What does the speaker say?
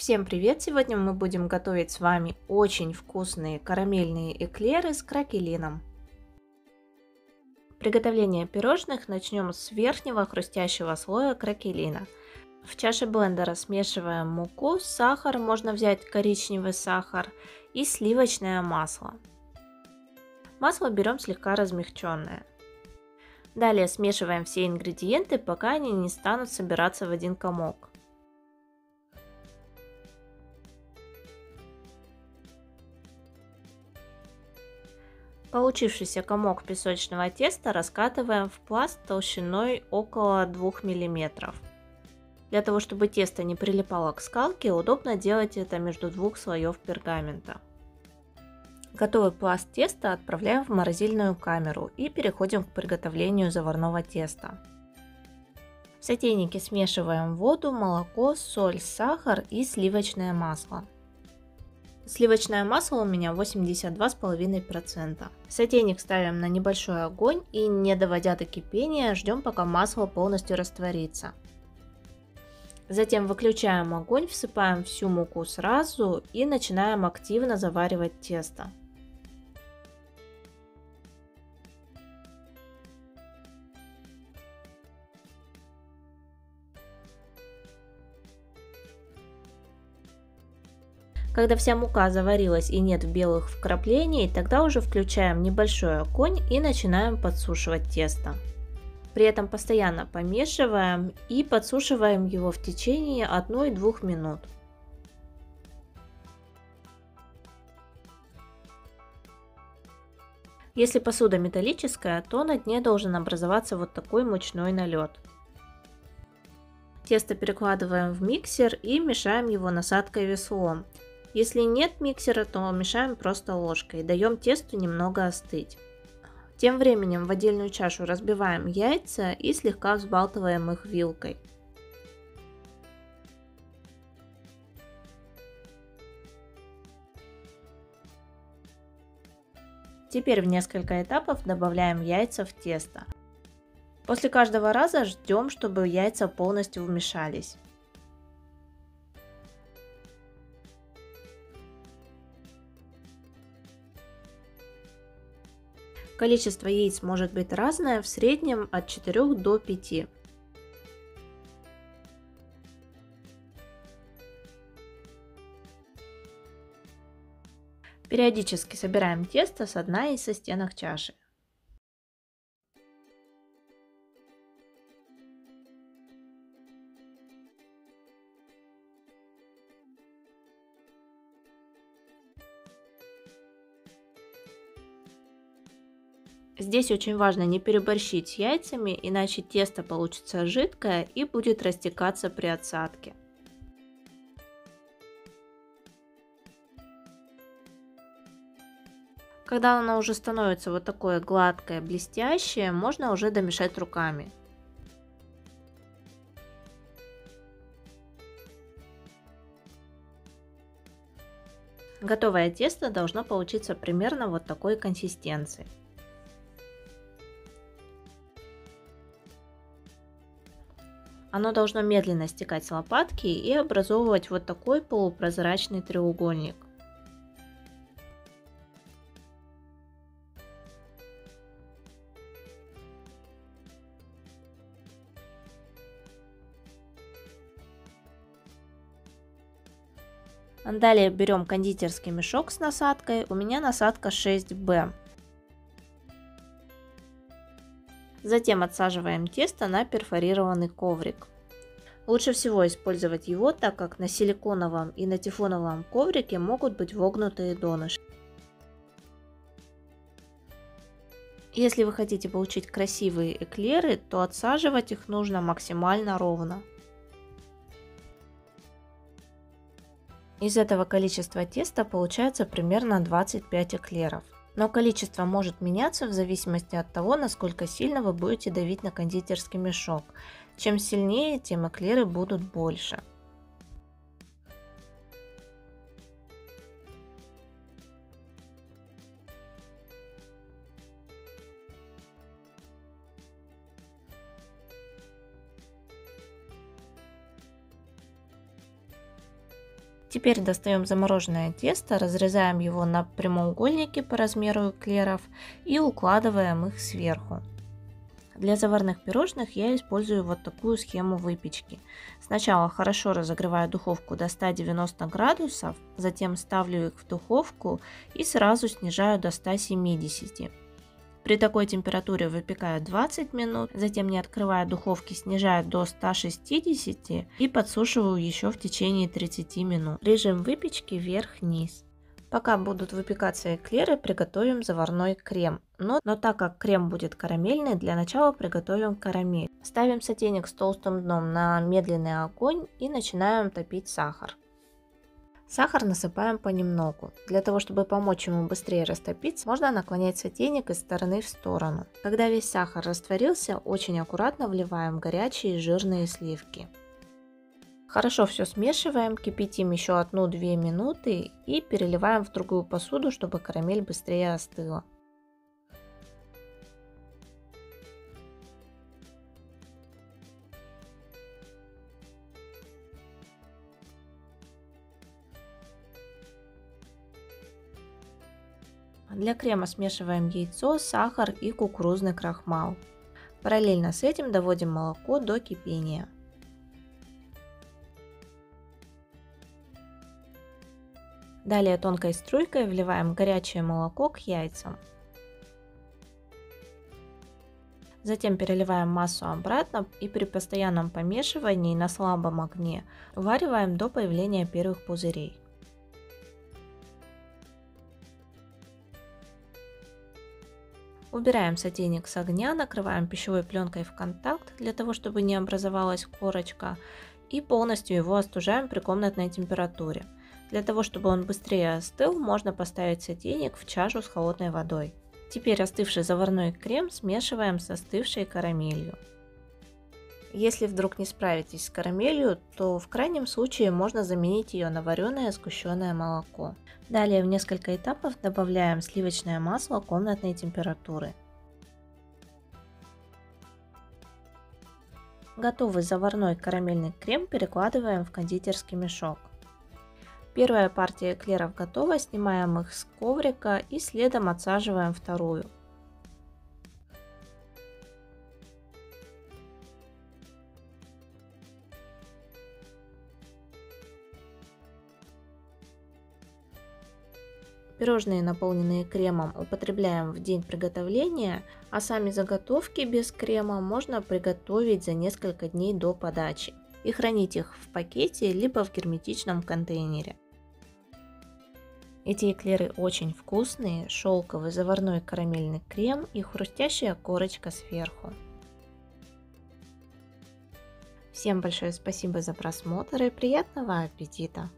Всем привет! Сегодня мы будем готовить с вами очень вкусные карамельные эклеры с кракелином. Приготовление пирожных начнем с верхнего хрустящего слоя кракелина. В чаше блендера смешиваем муку, сахар, можно взять коричневый сахар и сливочное масло. Масло берем слегка размягченное. Далее смешиваем все ингредиенты, пока они не станут собираться в один комок. Получившийся комок песочного теста раскатываем в пласт толщиной около 2 мм. Для того, чтобы тесто не прилипало к скалке, удобно делать это между двух слоев пергамента. Готовый пласт теста отправляем в морозильную камеру и переходим к приготовлению заварного теста. В сотейнике смешиваем воду, молоко, соль, сахар и сливочное масло. Сливочное масло у меня 82,5%. Сотейник ставим на небольшой огонь и не доводя до кипения, ждем пока масло полностью растворится. Затем выключаем огонь, всыпаем всю муку сразу и начинаем активно заваривать тесто. Когда вся мука заварилась и нет белых вкраплений, тогда уже включаем небольшой огонь и начинаем подсушивать тесто. При этом постоянно помешиваем и подсушиваем его в течение 1-2 минут. Если посуда металлическая, то на дне должен образоваться вот такой мучной налет. Тесто перекладываем в миксер и мешаем его насадкой веслом. Если нет миксера, то мешаем просто ложкой. Даем тесту немного остыть. Тем временем в отдельную чашу разбиваем яйца и слегка взбалтываем их вилкой. Теперь в несколько этапов добавляем яйца в тесто. После каждого раза ждем, чтобы яйца полностью вмешались. Количество яиц может быть разное, в среднем от 4 до 5. Периодически собираем тесто с дна и со стенок чаши. Здесь очень важно не переборщить яйцами, иначе тесто получится жидкое и будет растекаться при отсадке. Когда оно уже становится вот такое гладкое, блестящее, можно уже домешать руками. Готовое тесто должно получиться примерно вот такой консистенции. Оно должно медленно стекать с лопатки и образовывать вот такой полупрозрачный треугольник. Далее берем кондитерский мешок с насадкой. У меня насадка 6B. Затем отсаживаем тесто на перфорированный коврик. Лучше всего использовать его, так как на силиконовом и на тефлоновом коврике могут быть вогнутые донышки. Если вы хотите получить красивые эклеры, то отсаживать их нужно максимально ровно. Из этого количества теста получается примерно 25 эклеров но количество может меняться в зависимости от того, насколько сильно вы будете давить на кондитерский мешок. Чем сильнее, тем эклеры будут больше. Теперь достаем замороженное тесто, разрезаем его на прямоугольники по размеру эклеров и укладываем их сверху. Для заварных пирожных я использую вот такую схему выпечки. Сначала хорошо разогреваю духовку до 190 градусов, затем ставлю их в духовку и сразу снижаю до 170. При такой температуре выпекаю 20 минут, затем не открывая духовки снижаю до 160 и подсушиваю еще в течение 30 минут. Режим выпечки вверх-вниз. Пока будут выпекаться эклеры, приготовим заварной крем. Но, но так как крем будет карамельный, для начала приготовим карамель. Ставим сотейник с толстым дном на медленный огонь и начинаем топить сахар. Сахар насыпаем понемногу. Для того, чтобы помочь ему быстрее растопиться, можно наклонять сотейник из стороны в сторону. Когда весь сахар растворился, очень аккуратно вливаем горячие жирные сливки. Хорошо все смешиваем, кипятим еще 1-2 минуты и переливаем в другую посуду, чтобы карамель быстрее остыла. Для крема смешиваем яйцо, сахар и кукурузный крахмал. Параллельно с этим доводим молоко до кипения. Далее тонкой струйкой вливаем горячее молоко к яйцам. Затем переливаем массу обратно и при постоянном помешивании на слабом огне вариваем до появления первых пузырей. Убираем сотейник с огня, накрываем пищевой пленкой в контакт для того, чтобы не образовалась корочка и полностью его остужаем при комнатной температуре. Для того, чтобы он быстрее остыл, можно поставить сотейник в чашу с холодной водой. Теперь остывший заварной крем смешиваем с остывшей карамелью. Если вдруг не справитесь с карамелью, то в крайнем случае можно заменить ее на вареное сгущенное молоко. Далее в несколько этапов добавляем сливочное масло комнатной температуры. Готовый заварной карамельный крем перекладываем в кондитерский мешок. Первая партия эклеров готова, снимаем их с коврика и следом отсаживаем вторую. Пирожные, наполненные кремом, употребляем в день приготовления, а сами заготовки без крема можно приготовить за несколько дней до подачи и хранить их в пакете либо в герметичном контейнере. Эти эклеры очень вкусные, шелковый заварной карамельный крем и хрустящая корочка сверху. Всем большое спасибо за просмотр и приятного аппетита!